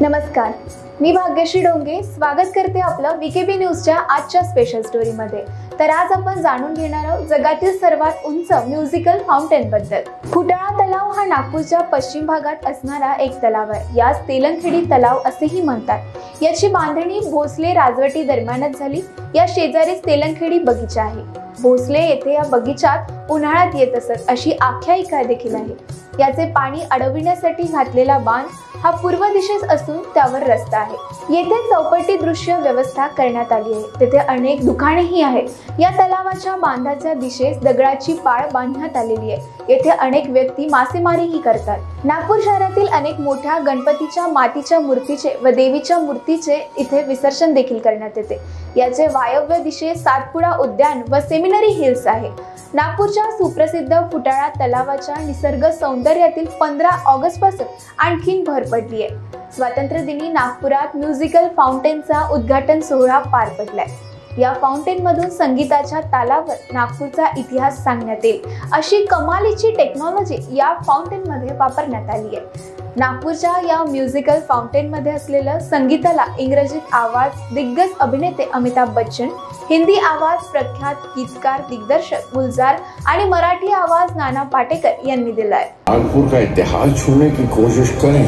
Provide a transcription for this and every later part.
नमस्कार. मी भाग्यश्री डोंगे. स्वागत करते आपलं विकेबी न्यूजच्या आजच्या स्पेशल स्टोरीमध्ये तर आज आपण जाणून घेणार आहोत जगातील सर्वात उंच म्युझिकल फाउंटेन बद्दल. फुटाळा तलाव हा नागपूरच्या पश्चिम भागात असणारा एक तलाव आहे. यास तेलंगखेडी तलाव असेही म्हणतात. याची बांधणी भोसले राजवटी दरम्यानच झाली. या शेजारीच तेलंगखेडी बगीचा आहे. भोसले येथे या बगीचात उन्हाळ्यात येत असत अशी आख्यायिका देखील आहे. याचे पाणी अडविण्यासाठी घातलेला बांध हा पूर्व दिशेस असून त्यावर रस्ता आहे. येथे चौपटी दृश्य व्यवस्था करण्यात आली आहे. तेथे अनेक दुकानेही आहेत. या तलावाच्या बांधाच्या दिशेस दगडाची पाळ बांधण्यात आलेली आहे. येथे अनेक व्यक्ती मासेमारीही करतात. नागपूर शहरातील अनेक मोठ्या गणपतीच्या मातीच्या मूर्तीचे व देवीच्या मूर्तीचे इथे विसर्जन देखील करण्यात येते. याचे वायव्य दिशे सातपुडा उद्यान व सेमिनरी हिल्स आहे. नागपूरच्या सुप्रसिद्ध फुटाळा तलावाच्या निसर्ग सौंदर्यातील पंधरा ऑगस्टपासून आणखीन भर पडली आहे स्वातंत्र्य दिनी नागपुरात म्युझिकल फाउंटेनचा उद्घाटन सोहळा पार पडलाय. या फाउंटेन मधून संगीताच्या तालावर नागपूरचा इतिहास सांगण्यात येईल. अशी कमालीची टेक्नॉलॉजी या फाउंटेन मध्ये वापरण्यात आली आहे. नागपूरच्या या म्युझिकल फाउंटेन मध्ये असलेलं संगीताला इंग्रजीत आवाज दिग्गज अभिनेते अमिताभ बच्चन हिंदी आवाज प्रख्यात गीतकार दिग्दर्शक गुलजार आणि मराठी आवाज नाना पाटेकर यांनी दिलाय. नागपुर का इतिहास छूने की कोशिश करें?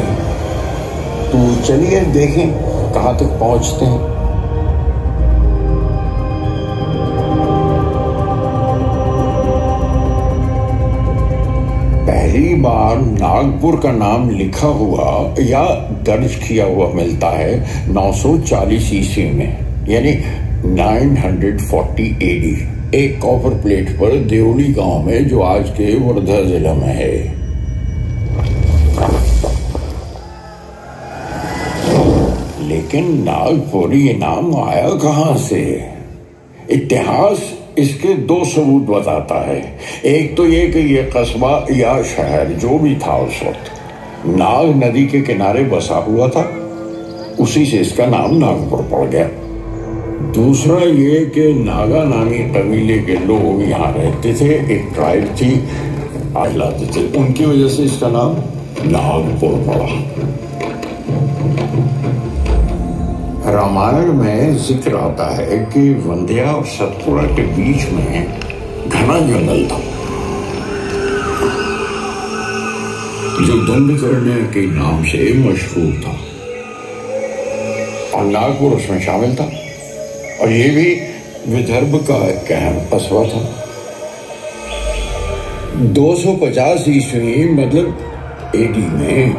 तो चलिए देखें कहाँ तक पहुंचते हैं। पहली बार नागपुर का नाम लिखा हुआ या दर्ज किया हुआ मिलता है 940 ईस्वी में, यानी 940 एडी एक कॉपर प्लेट पर देवली गाँव में जो आज के वर्धा जिला में है। लेकिन नागपुर नाम आया कहाँ से? इतिहास इसके दो सबूत बताता है। एक तो ये कि ये कस्बा या शहर जो भी था उस वक्त, नाग नदी के किनारे बसा हुआ था। उसी से इसका नाम नागपुर पड़ गया। दूसरा ये कि नागा नामी कबीले के लोग यहाँ रहते थे, एक ट्राइब थी आहिलाते थे। उनकी वजह से इसका नाम नागपुर पड़ा। रामायण में ज़िक्र आता है कि वंध्या और सतपुड़ा के बीच में घना जंगल था। जो दंड करने के नाम से मशहूर था। और नागपुर उसमें शामिल था। और ये भी विदर्भ का एक अहम कस्बा था। 250 ईस्वी मतलब एडी में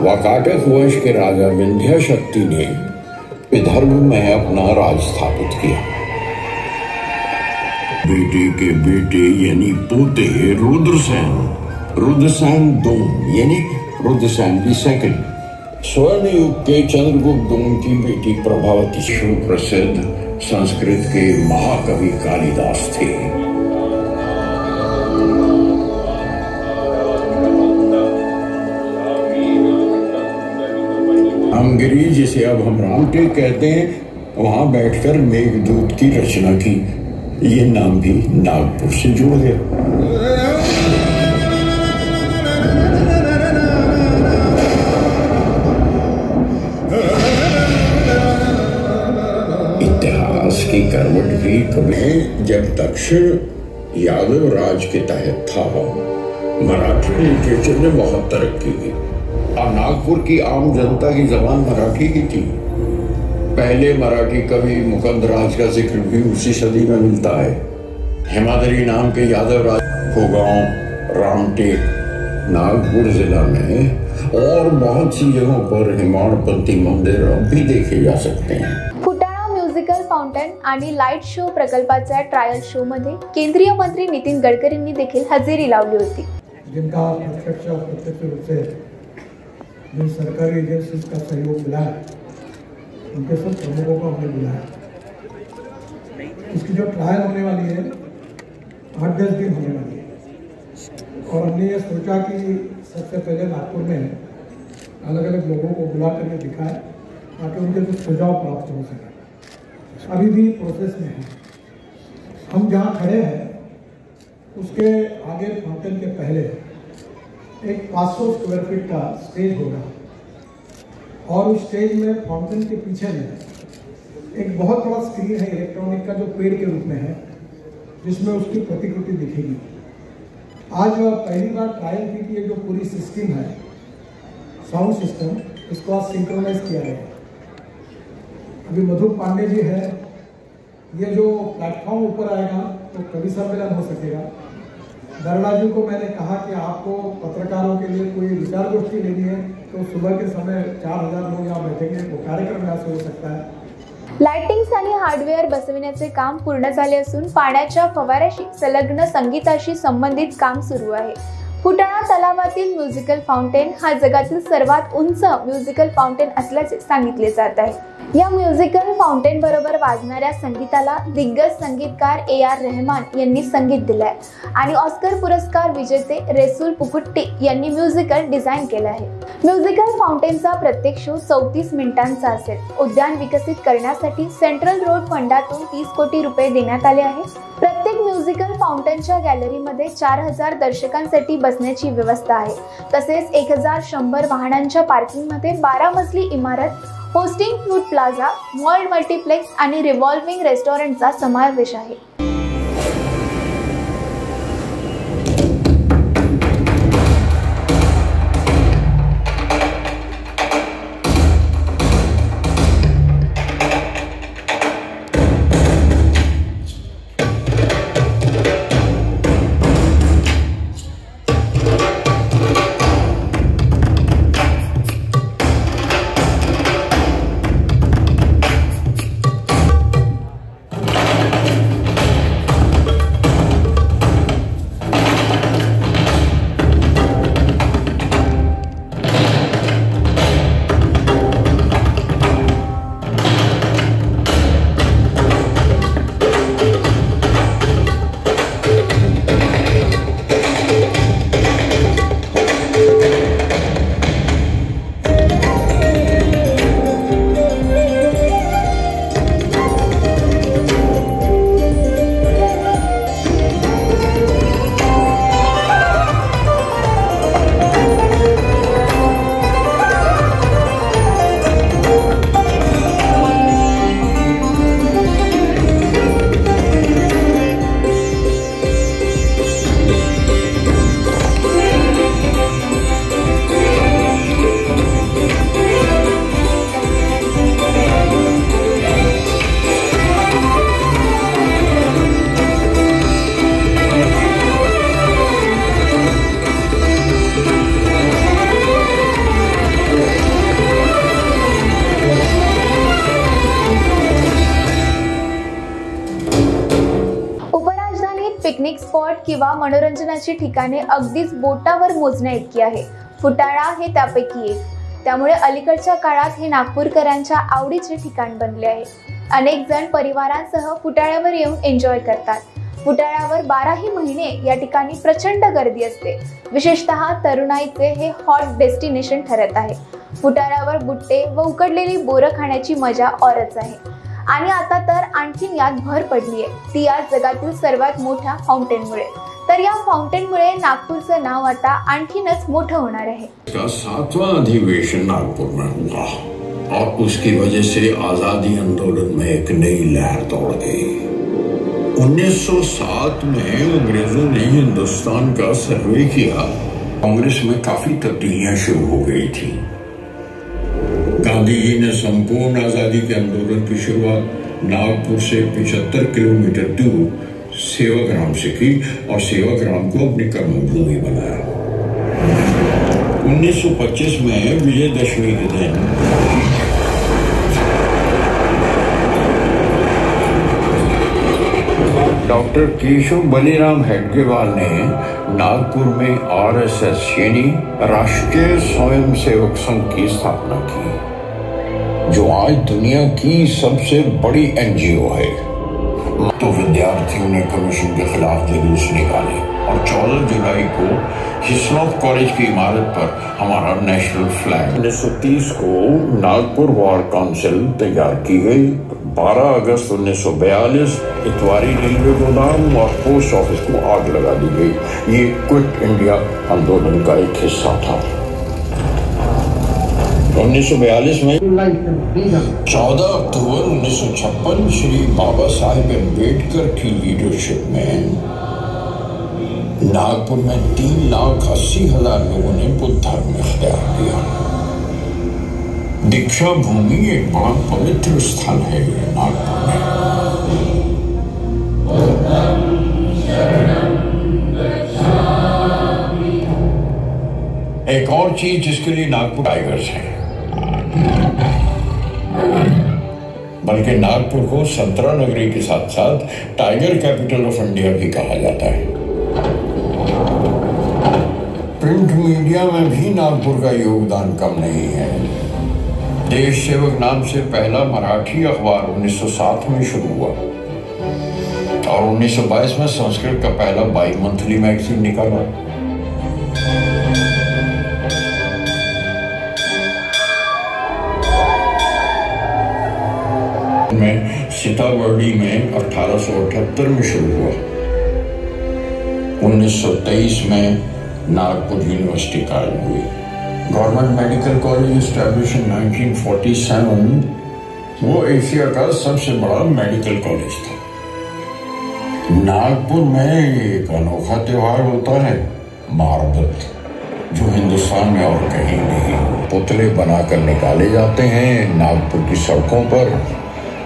वाकाटक वंश के राजा विंध्या शक्ति ने विदर्भ में अपना राज स्थापित किया। बेटे के बेटे यानी पोते रुद्रसेन रुद्रसेन दोम यानी रुद्रसेन की सेकंड स्वर्ण युग के चंद्रगुप्त दोम की बेटी प्रभावती सुप्रसिद्ध संस्कृत के महाकवि कालिदास थे। हमगिरी जिसे अब हम रामटेक कहते हैं, वहाँ बैठकर मेघदूत की रचना की। ये नाम भी नागपुर से जुड़ गया इतिहास की करवट भी कभी जब दक्षिण यादव राज के तहत था मराठी लिटरेचर ने बहुत तरक्की की और नागपुर की आम जनता की जबान मराठी की थी। पहले मराठी कवि मुकंदराज का ज़िक्र भी उसी सदी में मिलता है। हेमादरी नाम के यादव राज भोगांव रामटेक नागपुर जिला में और बहुत सी जगहों पर हिमाड़पंथी मंदिर अब भी देखे जा सकते हैं। फाउंटेन आणि लाईट शो प्रकल्पाच्या ट्रायल शो मध्ये केंद्रीय मंत्री नितीन गडकरींनी देखील हजेरी लावली होती जिनका प्रत्यक्ष और प्रत्यक्ष रूप से जो सरकारी एजेंसीज का सहयोग मिला है, उनके सब प्रमुखों को हमने बुलाया इसकी जो ट्रायल होने वाली है, आठ दस दिन होने वाली है। और हमने ये सोचा कि सबसे पहले नागपुर में अलग अलग लोगों को बुला करके दिखाए, ताकि उनके कुछ सुझाव प्राप्त हो सके। अभी भी प्रोसेस में है। हम जहाँ खड़े हैं, उसके आगे फाउंटेन के पहले एक 500 स्क्वायर फीट का स्टेज होगा। और उस स्टेज में फाउंटेन के पीछे में एक बहुत बड़ा स्क्रीन है इलेक्ट्रॉनिक का जो पेड़ के रूप में है, जिसमें उसकी प्रतिकृति दिखेगी। आज पहली बार ट्रायल की कि ये जो पूरी सिस्टम है साउंड सिस्टम इसको आज सिंक्रोनाइज किया गया अभी मधु पांडे जी है। ये जो प्लेटफॉर्म ऊपर आएगा तो कवि सम्मेलन हो सकेगा। दरड़ा जी को मैंने कहा कि आपको पत्रकारों के लिए कोई विचार गोष्ठी लेनी है तो सुबह के समय चार हज़ार लोग यहाँ बैठेंगे, वो कार्यक्रम यहाँ हो सकता है। लाइटिंग्स आणि हार्डवेअर बसविण्याचे काम पूर्ण झाले असून पाण्याच्या फवाऱ्याशी संलग्न संगीताशी संबंधित काम सुरू आहे. फुटाणा तलावातील म्युझिकल फाउंटेन हा जगातील सर्वात उंच म्युझिकल फाउंटेन असल्याचे सांगितले जात आहे. या म्युझिकल फाउंटेन बरोबर वाजणाऱ्या संगीताला दिग्गज संगीतकार ए आर रेहमान यांनी संगीत दिलंय आणि ऑस्कर पुरस्कार विजेते रेसुल पुकुट्टी यांनी म्युझिकल डिझाईन केलं आहे. म्युझिकल फाउंटेनचा प्रत्येक शो चौतीस मिनिटांचा असेल. उद्यान विकसित करण्यासाठी सेंट्रल रोड फंडातून तीस कोटी रुपये देण्यात आले आहे. प्रत्येक म्युझिकल फाउंटनच्या गॅलरीमध्ये चार हजार दर्शकांसाठी बसण्याची व्यवस्था आहे. तसेच एक हजार शंभर वाहनांच्या पार्किंगमध्ये बारा मजली इमारत hosting food plaza mall multiplex आणि रिव्हॉल्विंग रेस्टॉरंटचा समावेश आहे. किंवा मनोरंजनाची ठिकाणे अगदीच बोटावर मोजण्या इतकी आहे. फुटाळा हे त्यापैकी एक. त्यामुळे अलीकडच्या काळात हे नागपूरकरांच्या आवडीचे ठिकाण बनले आहे. अनेक जण परिवारांसह फुटाळ्यावर येऊन एन्जॉय करतात. फुटाळ्यावर बाराही महिने या ठिकाणी प्रचंड गर्दी असते. विशेषतः तरुणाईचे हे हॉट डेस्टिनेशन ठरत आहे. फुटाळ्यावर बुट्टे व उकडलेली बोरं खाण्याची मजा औरच आहे. आणि आता तर आणखीन यात भर पडली आहे ती आज जगातील सर्वात मोठ्या फाउंटेनमुळे तर या फाउंटेनमुळे नागपूरचं नाव आता आणखीनच मोठं होणार आहे. सातवां अधिवेशन नागपुर में हुआ और उसकी वजह से आज़ादी आंदोलन में एक नई लहर दौड़ गई. 1907 में अंग्रेज़ों ने हिंदुस्तान का सर्वे किया। कांग्रेस में काफ़ी तब्दीलियाँ शुरू हो गई थी। गांधी जी ने संपूर्ण आज़ादी के आंदोलन की शुरुआत नागपुर से 75 किलोमीटर दूर सेवाग्राम से की और सेवाग्राम को अपनी कर्मभूमि बनाया। 1925 में विजयदशमी के दिन डॉक्टर केशव बलीराम हेडगेवाल ने नागपुर में आरएसएस यानी राष्ट्रीय स्वयंसेवक संघ की स्थापना की, जो आज दुनिया की सबसे बड़ी एनजीओ है। तो विद्यार्थियों ने कमीशन के खिलाफ जुलूस निकाले। और 14 जुलाई को हिस्लॉप कॉलेज की इमारत पर हमारा नेशनल फ्लैग 1930 को नागपुर वार काउंसिल तैयार की गई। 12 अगस्त 1942 इतवारी रेलवे गोदाम और पोस्ट ऑफ़िस को आग लगा दी गई। ये क्विट इंडिया आंदोलन का एक हिस्सा था। 1942 में 14 अक्टूबर 1956 श्री बाबा साहेब अंबेडकर की लीडरशिप में नागपुर में तीन लाख अस्सी हज़ार लोगों ने बुद्ध धर्म इख्तियार किया। दीक्षा भूमि एक बड़ा पवित्र स्थल है नागपुर में। एक और चीज़ जिसके लिए नागपुर टाइगर्स है। बल्कि नागपुर को संतरा नगरी के साथ साथ टाइगर कैपिटल ऑफ़ इंडिया भी कहा जाता है। प्रिंट मीडिया में भी नागपुर का योगदान कम नहीं है। देश सेवक नाम से पहला मराठी अखबार 1907 में शुरू हुआ। और 1922 में संस्कृत का पहला बाई मंथली मैगजीन निकाला। सीतावर्डी में 1878 में शुरू हुआ। 1923 में नागपुर यूनिवर्सिटी कायम हुई। Government medical college establish in 1947 वो एशिया का सबसे बड़ा मेडिकल कॉलेज था। नागपुर में एक अनोखा त्योहार होता है, मारबत, जो हिंदुस्तान में और कहीं नहीं। पुतले बनाकर निकाले जाते हैं नागपुर की सड़कों पर।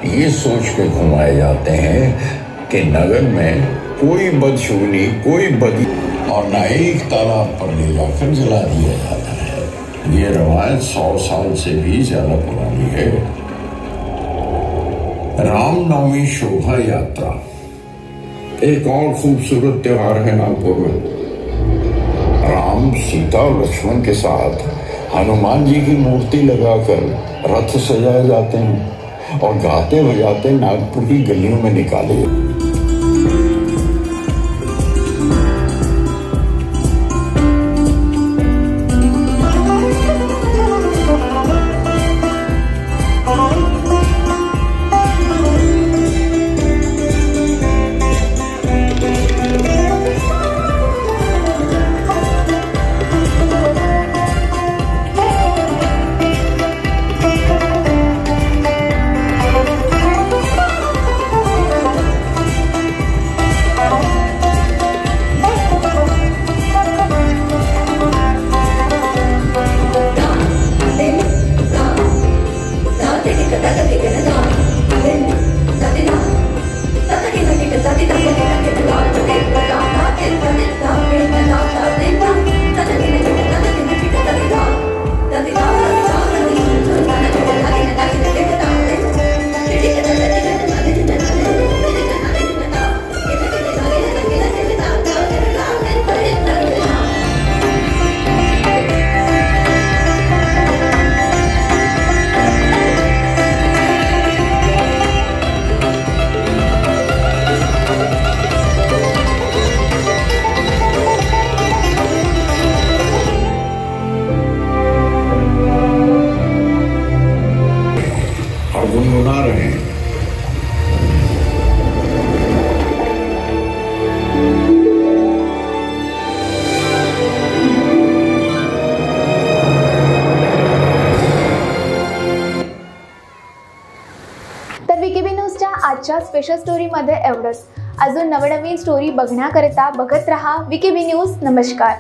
ये सोच के घुमाए जाते हैं कि नगर में कोई बदशुगनी कोई बदी और न एक तालाब पर ले जाकर जला दिया जाता है। ये रवायत सौ साल से भी ज़्यादा पुरानी है। रामनवमी शोभा यात्रा। एक और खूबसूरत त्योहार है नागपुर में। राम, सीता और लक्ष्मण के साथ हनुमान जी की मूर्ति लगाकर रथ सजाए जाते हैं। और गाते बजाते नागपुर की गलियों में निकाले। स्पेशल स्टोरीमध्ये एवढंच. अजून नवनवीन स्टोरी बघण्याकरिता बघत रहा. विकेबी न्यूज नमस्कार.